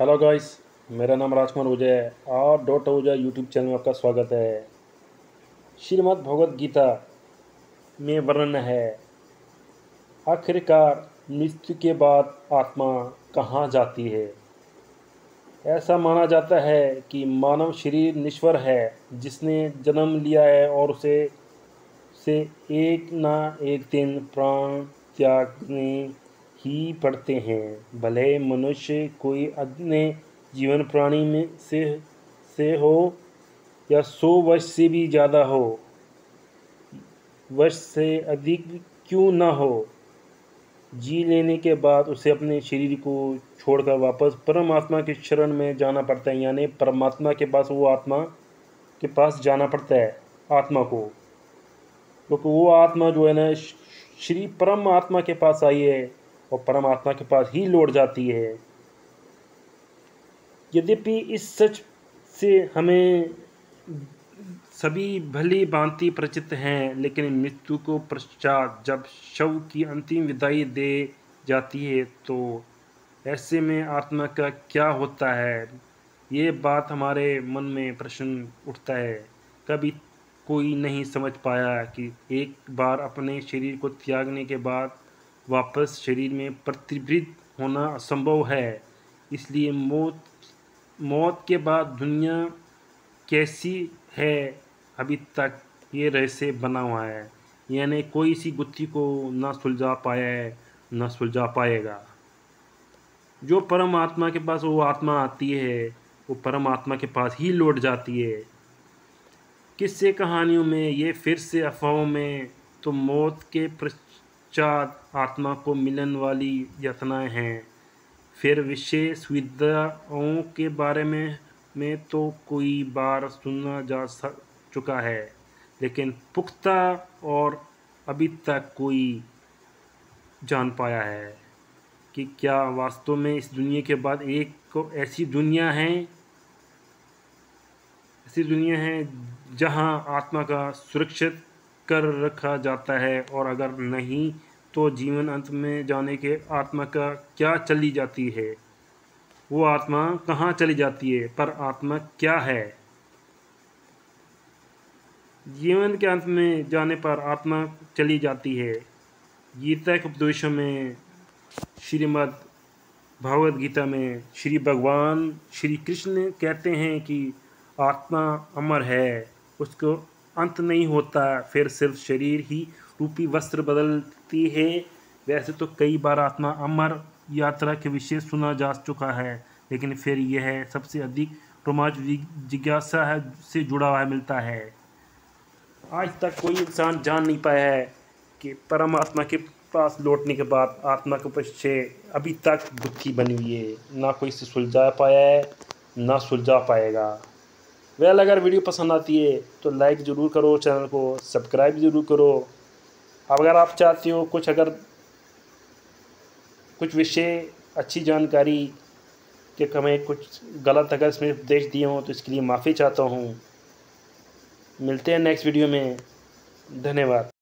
Hello guys मेरा नाम राजकुमार ओझा है और डॉट ओझा यूट्यूब चैनल में आपका स्वागत है। श्रीमद् भगवद गीता में वर्णन है। आखिरकार मृत्यु के बाद आत्मा कहाँ जाती है? ऐसा माना जाता है कि मानव शरीर निश्वर है, जिसने जन्म लिया है और उसे, से एक ना एक दिन प्राण त्यागने ही पड़ते हैं। भले मनुष्य कोई अन्य जीवन प्राणी में से से हो या सौ वर्ष से भी ज़्यादा हो, वर्ष से अधिक क्यों ना हो, जी लेने के बाद उसे अपने शरीर को छोड़कर वापस परमात्मा के शरण में जाना पड़ता है। यानी परमात्मा के पास, वो आत्मा के पास जाना पड़ता है, आत्मा को। क्योंकि तो वो आत्मा जो है ना, श्री परम आत्मा के पास आई है। और परमात्मा के पास ही लौट जाती है। यद्यपि इस सच से हमें सभी भली भांति परिचित हैं, लेकिन मृत्यु को पश्चात जब शव की अंतिम विदाई दे जाती है तो ऐसे में आत्मा का क्या होता है? ये बात हमारे मन में प्रश्न उठता है। कभी कोई नहीं समझ पाया कि एक बार अपने शरीर को त्यागने के बाद वापस शरीर में प्रतिवृत होना असंभव है। इसलिए मौत मौत के बाद दुनिया कैसी है अभी तक ये रहस्य बना हुआ है। यानी कोई इसी गुत्थी को ना सुलझा पाया है, ना सुलझा पाएगा। जो परमात्मा के पास, वो आत्मा आती है, वो परमात्मा के पास ही लौट जाती है। किस्से कहानियों में, ये फिर से अफवाहों में तो मौत के पश्चात आत्मा को मिलन वाली यातनाएँ हैं। फिर विशेष विद्याओं के बारे में में तो कोई बार सुना जा चुका है, लेकिन पुख्ता और अभी तक कोई जान पाया है कि क्या वास्तव में इस दुनिया के बाद एक को ऐसी दुनिया है, ऐसी दुनिया है जहाँ आत्मा का सुरक्षित कर रखा जाता है और अगर नहीं तो जीवन अंत में जाने के आत्मा का क्या चली जाती है? वो आत्मा कहाँ चली जाती है? पर आत्मा क्या है? जीवन के अंत में जाने पर आत्मा चली जाती है। गीता के उपदेशों में, श्रीमद् भगवद गीता में श्री भगवान श्री कृष्ण कहते हैं कि आत्मा अमर है, उसको अंत नहीं होता, फिर सिर्फ़ शरीर ही रूपी वस्त्र बदलती है। वैसे तो कई बार आत्मा अमर यात्रा के विषय सुना जा चुका है, लेकिन फिर यह सबसे अधिक रोमांच जिज्ञासा है, से जुड़ा हुआ मिलता है। आज तक कोई इंसान जान नहीं पाया है कि परमात्मा के पास लौटने के बाद आत्मा के पीछे अभी तक बुद्धि बनी हुई है। ना कोई इसे सुलझा पाया है, ना सुलझा पाएगा। वेल अगर वीडियो पसंद आती है तो लाइक ज़रूर करो चैनल को सब्सक्राइब ज़रूर करो। अब अगर आप चाहते हो कुछ अगर, कुछ विषय, अच्छी जानकारी, के हमें कुछ गलत अगर इसमें उपदेश दिए हों तो इसके लिए माफ़ी चाहता हूँ। मिलते हैं नेक्स्ट वीडियो में। धन्यवाद।